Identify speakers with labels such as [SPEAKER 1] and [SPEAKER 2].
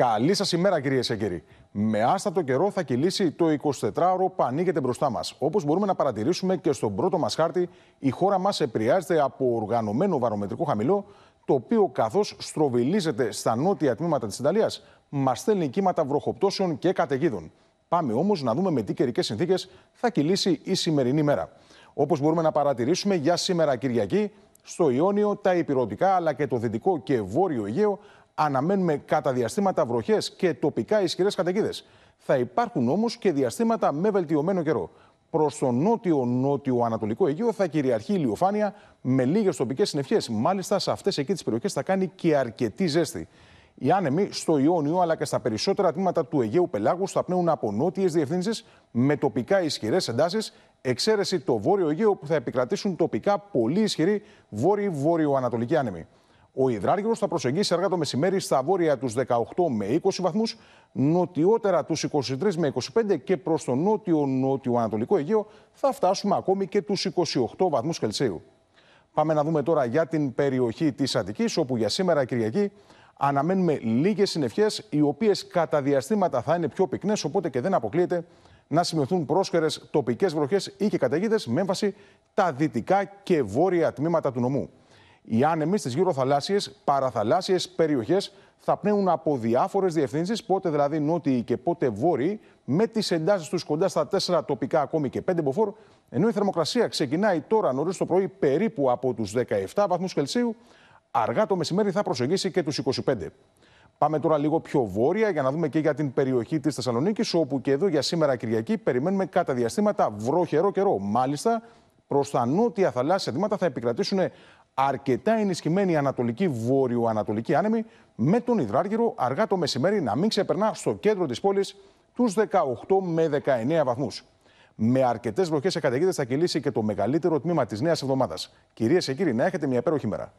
[SPEAKER 1] Καλή σας ημέρα, κυρίες και κύριοι. Με άστατο καιρό θα κυλήσει το 24ωρο που ανοίγεται μπροστά μας. Όπως μπορούμε να παρατηρήσουμε και στον πρώτο μας χάρτη, η χώρα μας επηρεάζεται από οργανωμένο βαρομετρικό χαμηλό, το οποίο καθώς στροβιλίζεται στα νότια τμήματα της Ιταλίας, μας στέλνει κύματα βροχοπτώσεων και καταιγίδων. Πάμε όμως να δούμε με τι καιρικές συνθήκες θα κυλήσει η σημερινή μέρα. Όπως μπορούμε να παρατηρήσουμε για σήμερα Κυριακή, στο Ιόνιο, τα υπηρετικά αλλά και το δυτικό και βόρειο Αιγαίο αναμένουμε κατά διαστήματα βροχές και τοπικά ισχυρές καταιγίδες. Θα υπάρχουν όμως και διαστήματα με βελτιωμένο καιρό. Προς το νότιο-νότιο-ανατολικό Αιγαίο θα κυριαρχεί η ηλιοφάνεια με λίγες τοπικές συννεφιέ. Μάλιστα, σε αυτές εκεί τις περιοχές θα κάνει και αρκετή ζέστη. Οι άνεμοι στο Ιόνιο αλλά και στα περισσότερα τμήματα του Αιγαίου Πελάγου θα πνέουν από νότιες διευθύνσεις με τοπικά ισχυρές εντάσεις, εξαίρεση το βόρειο Αιγαίο που θα επικρατήσουν τοπικά πολύ ισχυροί βόρειο-βόρειο-ανατολικοί άνεμοι. Ο υδράργυρος θα προσεγγίσει αργά το μεσημέρι στα βόρεια τους 18 με 20 βαθμούς, νοτιότερα τους 23 με 25 και προς το νότιο-νότιο-ανατολικό Αιγαίο θα φτάσουμε ακόμη και τους 28 βαθμούς Κελσίου. Πάμε να δούμε τώρα για την περιοχή της Αττικής, όπου για σήμερα Κυριακή αναμένουμε λίγες συννεφιές, οι οποίες κατά διαστήματα θα είναι πιο πυκνές, οπότε και δεν αποκλείεται να σημειωθούν πρόσχερες τοπικές βροχές ή και καταιγίδες με έμφαση τα δυτικά και βόρεια τμήματα του νομού. Οι άνεμοι στις γύρω θαλάσσιε, παραθαλάσσιες περιοχές θα πνέουν από διάφορες διευθύνσεις, πότε δηλαδή νότιοι και πότε βόρειοι, με τις εντάσεις τους κοντά στα 4 τοπικά ακόμη και 5 μποφόρ, ενώ η θερμοκρασία ξεκινάει τώρα νωρίς το πρωί περίπου από τους 17 βαθμούς Κελσίου, αργά το μεσημέρι θα προσεγγίσει και τους 25. Πάμε τώρα λίγο πιο βόρεια για να δούμε και για την περιοχή της Θεσσαλονίκης, όπου και εδώ για σήμερα Κυριακή περιμένουμε κατά διαστήματα βροχερό καιρό. Μάλιστα, προς τα νότια θαλάσσια δήματα θα επικρατήσουν αρκετά ενισχυμένη ανατολική βόρειο-ανατολική άνεμη, με τον υδράργυρο αργά το μεσημέρι να μην ξεπερνά στο κέντρο της πόλης τους 18 με 19 βαθμούς. Με αρκετές βροχές και καταιγίδε θα κυλήσει και το μεγαλύτερο τμήμα της νέας εβδομάδας. Κυρίες και κύριοι, να έχετε μια υπέροχη μέρα.